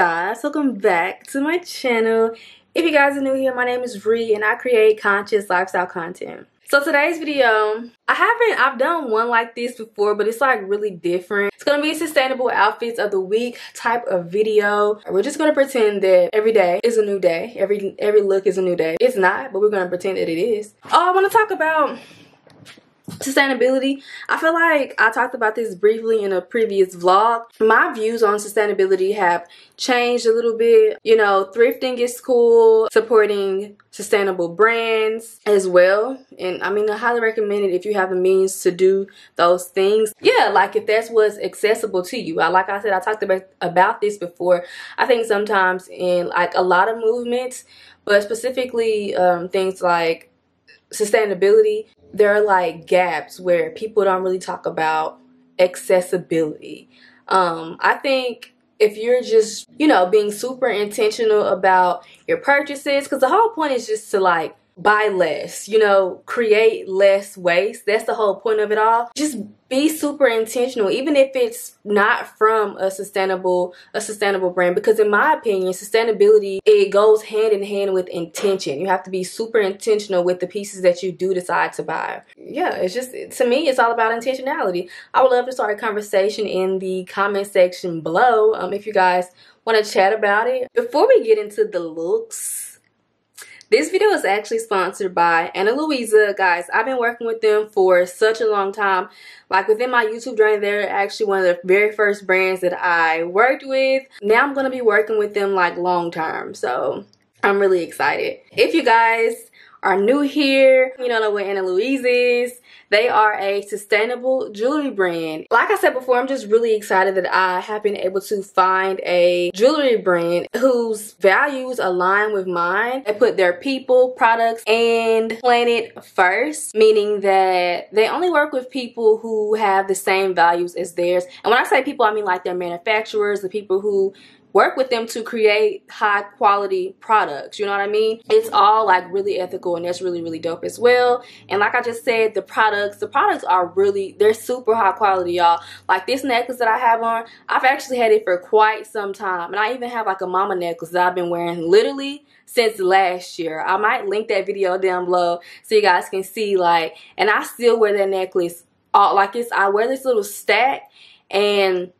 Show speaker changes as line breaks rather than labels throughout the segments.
stars welcome back to my channel. If you guys are new here my name is Bree and I create conscious lifestyle content. So today's video I haven't I've done one like this before but it's like really different. It's gonna be sustainable outfits of the week type of video. We're just gonna pretend that every day is a new day. Every every look is a new day. It's not but we're gonna pretend that it is. Oh I want to talk about sustainability. I feel like i talked about this briefly in a previous vlog. My views on sustainability have changed a little bit. You know thrifting is cool supporting sustainable brands as well. And i mean i highly recommend it if you have the means to do those things. Yeah like if that's what's accessible to you. I, like i said i talked about about this before. I think sometimes in like a lot of movements but specifically um, things like sustainability there are like gaps where people don't really talk about accessibility. Um, I think if you're just, you know, being super intentional about your purchases, because the whole point is just to like buy less, you know, create less waste. That's the whole point of it all. Just be super intentional even if it's not from a sustainable a sustainable brand because in my opinion sustainability it goes hand in hand with intention you have to be super intentional with the pieces that you do decide to buy yeah it's just to me it's all about intentionality i would love to start a conversation in the comment section below um, if you guys want to chat about it before we get into the looks this video is actually sponsored by Ana Luisa. Guys, I've been working with them for such a long time. Like within my YouTube journey, they're actually one of the very first brands that I worked with. Now I'm going to be working with them like long term. So I'm really excited. If you guys are new here, you know what Ana Luisa is, they are a sustainable jewelry brand. Like I said before, I'm just really excited that I have been able to find a jewelry brand whose values align with mine. They put their people, products, and planet first, meaning that they only work with people who have the same values as theirs. And when I say people, I mean like their manufacturers, the people who work with them to create high quality products you know what i mean? It's all like really ethical and that's really really dope as well. And like i just said the products the products are really they're super high quality y'all. Like this necklace that i have on i've actually had it for quite some time. And i even have like a mama necklace that i've been wearing literally since last year. I might link that video down below so you guys can see like and i still wear that necklace all like it's i wear this little stack and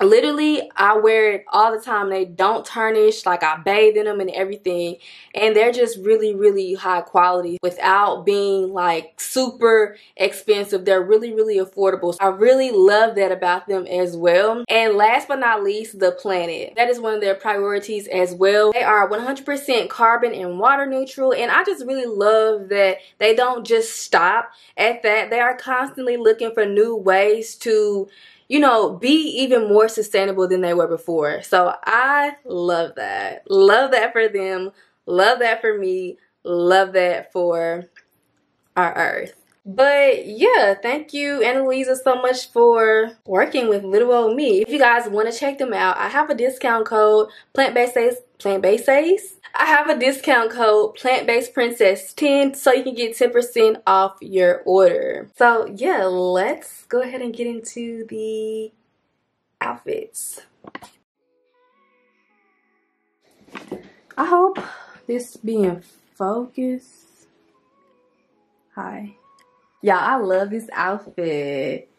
literally i wear it all the time. They don't tarnish like i bathe in them and everything. And they're just really really high quality without being like super expensive. They're really really affordable. So i really love that about them as well. And last but not least the planet. That is one of their priorities as well. They are 100% carbon and water neutral. And i just really love that they don't just stop at that. They are constantly looking for new ways to you know, be even more sustainable than they were before. So I love that. Love that for them. Love that for me. Love that for our earth. But yeah, thank you Ana Luisa so much for working with little old me. If you guys want to check them out, I have a discount code plant-based plant-based I have a discount code plant-based princess 10 so you can get 10% off your order. So yeah, let's go ahead and get into the outfits. I hope this being focused. Hi. Y'all, I love this outfit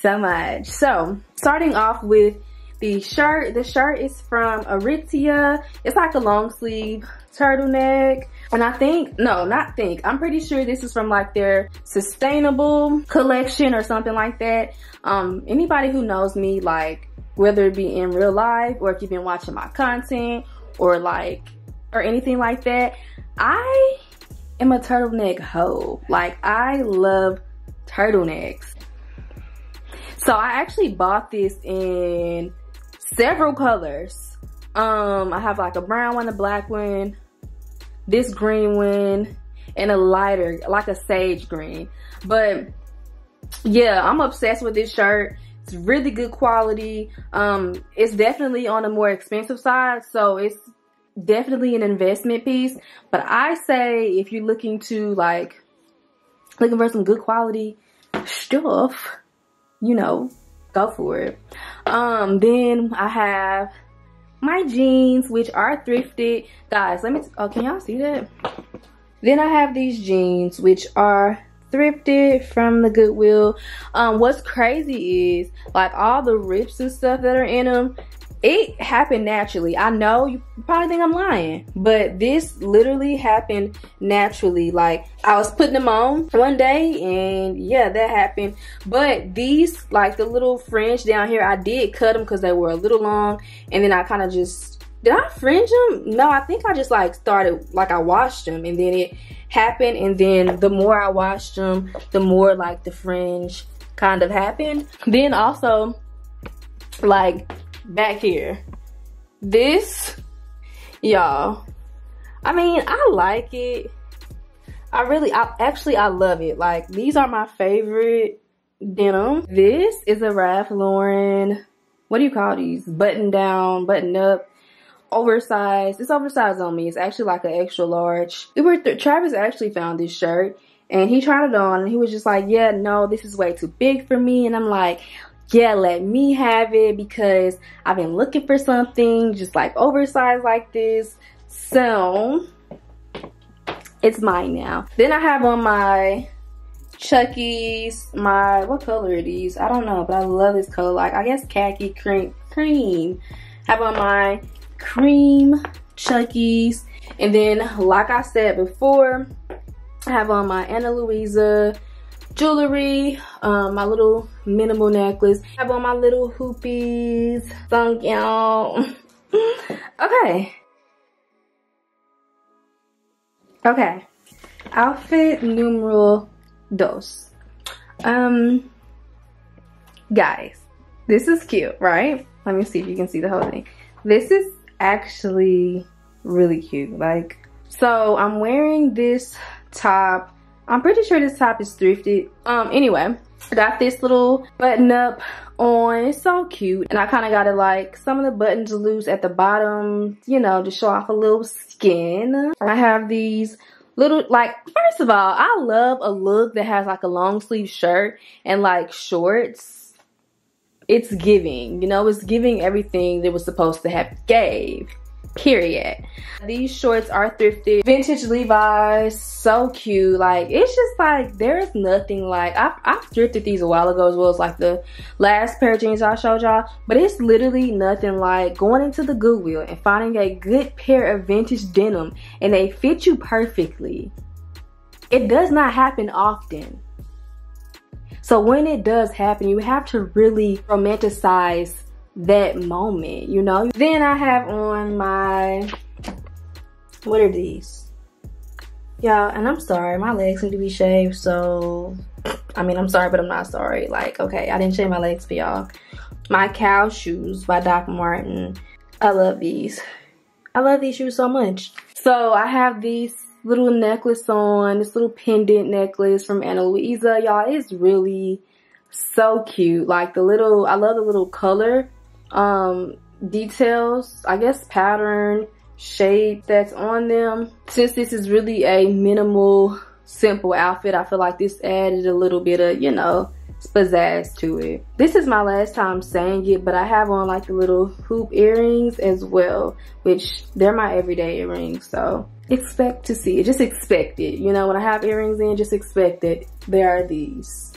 so much. So, starting off with the shirt, the shirt is from Aritzia. It's like a long sleeve turtleneck. And I think, no, not think, I'm pretty sure this is from like their sustainable collection or something like that. Um, anybody who knows me, like whether it be in real life or if you've been watching my content or like, or anything like that, I am a turtleneck hoe. Like I love turtlenecks. So I actually bought this in several colors. Um, I have like a brown one, a black one, this green one, and a lighter, like a sage green. But yeah, I'm obsessed with this shirt. It's really good quality. Um, it's definitely on the more expensive side, so it's definitely an investment piece. But I say if you're looking to like, looking for some good quality stuff, you know, go for it. Um, then I have my jeans, which are thrifted. Guys, let me, oh, can y'all see that? Then I have these jeans, which are thrifted from the Goodwill. Um, what's crazy is like all the rips and stuff that are in them, it happened naturally. I know you probably think I'm lying, but this literally happened naturally. Like I was putting them on one day and yeah, that happened. But these, like the little fringe down here, I did cut them because they were a little long and then I kind of just, did I fringe them? No, I think I just like started, like I washed them and then it happened and then the more I washed them, the more like the fringe kind of happened. Then also, like back here. This, y'all, I mean, I like it. I really, I actually, I love it. Like, these are my favorite denim. This is a Ralph Lauren, what do you call these? Button down, button up, oversized. It's oversized on me. It's actually like an extra large. We were Travis actually found this shirt and he tried it on and he was just like, yeah, no, this is way too big for me. And I'm like, yeah, let me have it because I've been looking for something just like oversized like this. So it's mine now. Then I have on my Chucky's, my, what color are these? I don't know, but I love this color. Like, I guess khaki cream. cream. Have on my cream Chucky's. And then, like I said before, I have on my Ana Luisa jewelry, um, my little minimal necklace. I have on my little hoopies. Thunk y'all. okay. Okay. Outfit numeral dos. Um, guys, this is cute, right? Let me see if you can see the whole thing. This is actually really cute. Like, so I'm wearing this top I'm pretty sure this top is thrifted. Um, anyway, I got this little button up on. It's so cute. And I kind of got it like some of the buttons loose at the bottom, you know, to show off a little skin. I have these little, like, first of all, I love a look that has like a long sleeve shirt and like shorts. It's giving, you know, it's giving everything that was supposed to have gave period. These shorts are thrifted vintage levi's so cute. Like it's just like there's nothing like I've, I've thrifted these a while ago as well as like the last pair of jeans i showed y'all but it's literally nothing like going into the goodwill and finding a good pair of vintage denim and they fit you perfectly. It does not happen often. So when it does happen you have to really romanticize that moment, you know? Then I have on my, what are these? Y'all, and I'm sorry, my legs need to be shaved, so, I mean, I'm sorry, but I'm not sorry. Like, okay, I didn't shave my legs for y'all. My cow shoes by Doc Martin. I love these. I love these shoes so much. So I have these little necklace on, this little pendant necklace from Ana Luisa. Y'all, it's really so cute. Like the little, I love the little color um, details, I guess pattern, shape that's on them. Since this is really a minimal, simple outfit, I feel like this added a little bit of, you know, pizzazz to it. This is my last time saying it, but I have on like the little hoop earrings as well, which they're my everyday earrings. So expect to see it. Just expect it. You know, when I have earrings in, just expect it. there are these.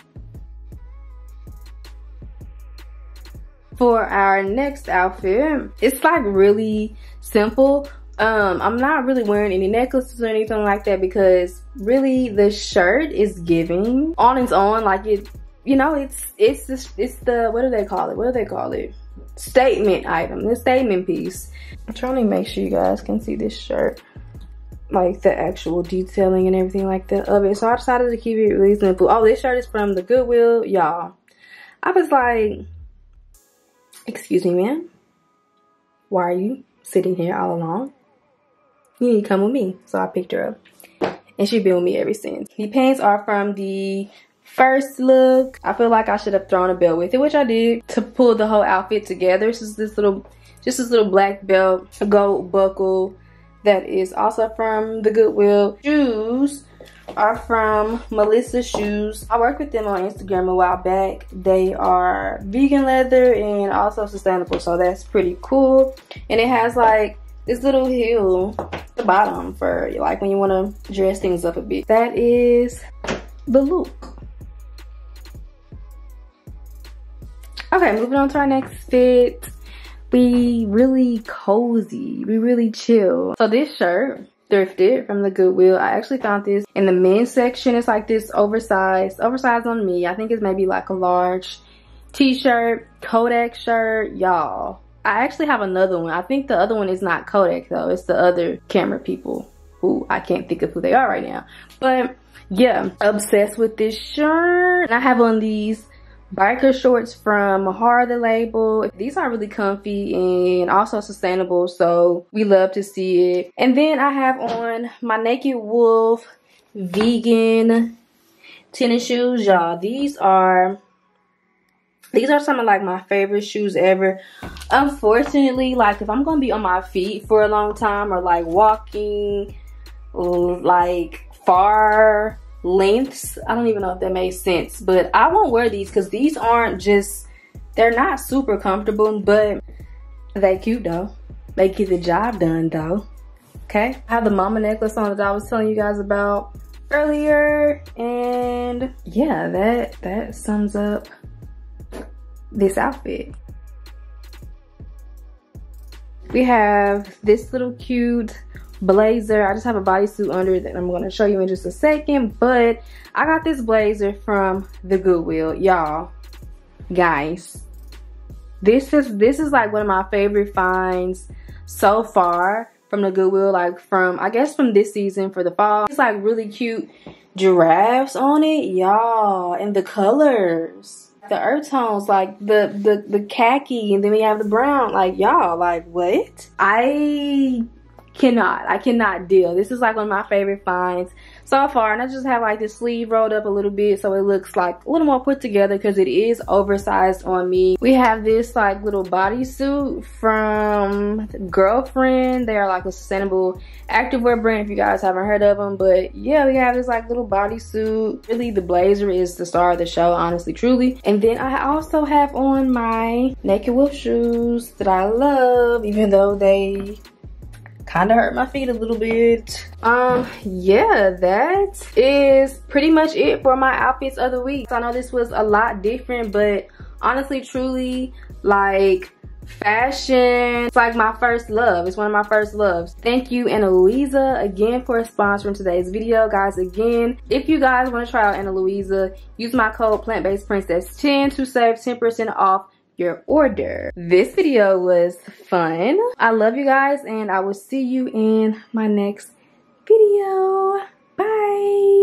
For our next outfit, it's like really simple. Um, I'm not really wearing any necklaces or anything like that because really the shirt is giving on its own. Like it, you know, it's, it's, the, it's the, what do they call it? What do they call it? Statement item, the statement piece. I'm trying to make sure you guys can see this shirt like the actual detailing and everything like that of it. So I decided to keep it really simple. Oh, this shirt is from the Goodwill. Y'all, I was like, Excuse me, ma'am. Why are you sitting here all alone? You need to come with me. So I picked her up. And she's been with me ever since. The pants are from the first look. I feel like I should have thrown a belt with it, which I did to pull the whole outfit together. This is this little, just this little black belt, a gold buckle that is also from the Goodwill. Shoes are from Melissa Shoes. I worked with them on Instagram a while back. They are vegan leather and also sustainable, so that's pretty cool. And it has like this little heel at the bottom for like when you want to dress things up a bit. That is the look. Okay, moving on to our next fit. We really cozy, we really chill. So this shirt, thrifted from the Goodwill. I actually found this in the men's section. It's like this oversized, oversized on me. I think it's maybe like a large t-shirt, Kodak shirt, y'all. I actually have another one. I think the other one is not Kodak though. It's the other camera people who I can't think of who they are right now. But yeah, obsessed with this shirt. And I have on these biker shorts from Mahara the label. These are really comfy and also sustainable, so we love to see it. And then I have on my Naked Wolfe vegan tennis shoes, y'all. These are these are some of like my favorite shoes ever. Unfortunately, like if I'm gonna be on my feet for a long time or like walking like far lengths. I don't even know if that makes sense, but I won't wear these because these aren't just, they're not super comfortable, but they cute though. They get the job done though. Okay, I have the mama necklace on that I was telling you guys about earlier. And yeah, that, that sums up this outfit. We have this little cute blazer. I just have a bodysuit under that I'm going to show you in just a second. But I got this blazer from the Goodwill. Y'all, guys, this is this is like one of my favorite finds so far from the Goodwill. Like from, I guess from this season for the fall. It's like really cute giraffes on it. Y'all, and the colors the earth tones, like the the the khaki, and then we have the brown. Like y'all, like what? I cannot. I cannot deal. This is like one of my favorite finds so far and i just have like this sleeve rolled up a little bit so it looks like a little more put together because it is oversized on me. We have this like little bodysuit from girlfriend. They are like a sustainable activewear brand if you guys haven't heard of them but yeah we have this like little bodysuit. Really the blazer is the star of the show honestly truly. And then i also have on my Naked Wolfe shoes that i love even though they kind of hurt my feet a little bit. Um yeah that is pretty much it for my outfits of the week. So i know this was a lot different but honestly truly like fashion it's like my first love. It's one of my first loves. Thank you Ana Luisa again for sponsoring today's video. Guys again if you guys want to try out Ana Luisa use my code plant-based princess 10 to save 10 percent off your order. This video was fun. I love you guys and I will see you in my next video. Bye.